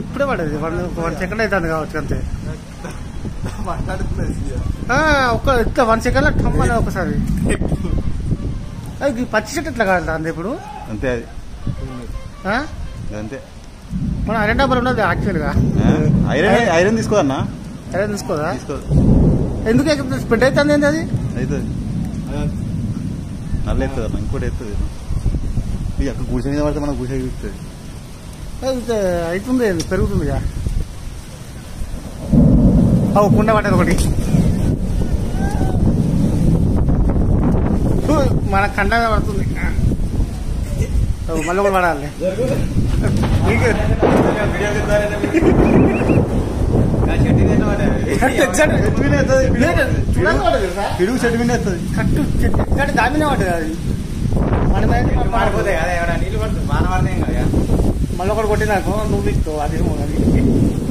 ఇప్పుడే పడేది. One one second అవుతుంది కావచ్చు అంతే. ఒక్క ఇట్లా వన్ సెకండ్లో టమ్మని ఒకసారి. అది పచ్చి చెట్టు ఎట్లా కాదు అంది ఇప్పుడు? అంతే అది? అంతే. మన ఐరన్ డబ్బులు ఉన్నది యాక్చువల్గా. ఐరన్ ఐరన్ తీసుకోదన్నా ఐరన్ తీసుకోదా? తీసుకో ఎందుకు స్ప్రెడ్ అవుతుంది ఏంది అది? అవుతుంది నల్ల ఎత్తుంది అన్న ఇంకోటి ఇక అక్కడ గుడిసె మీద పడితే మనం గుడిసె చూస్తుంది అవుతుంది ఏంది, పెరుగుతుంది ఇక అవు కుండ పడ్డది ఒకటి ఫు, మన కండ పడుతుంది అవు, మళ్ళీ కూడా పడాలి చూడండి పడ్డది తెలుసా? పిడుగు చెట్టు మీద ఎత్తుంది కట్టు చెట్టు ఎక్కడ దామినే పడ్డది అది మన మీద మారిపోతాయి కదా મલોકર કોટી નાખો તું બીક તો આજે હું આવી